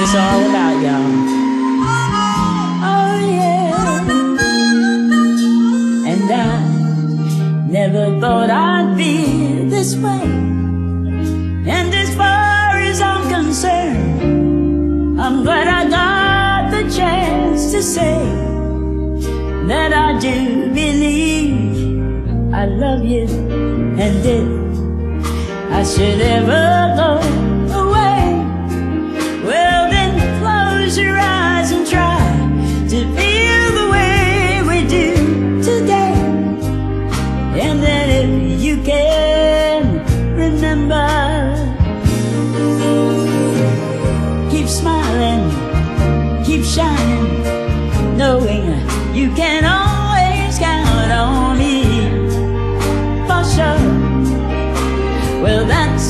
it's all about, y'all. Oh, yeah. And I never thought I'd be this way. And as far as I'm concerned, I'm glad I got the chance to say that I do believe I love you. And if I should ever go remember, keep smiling, keep shining, knowing you can always count on me for sure. Well, that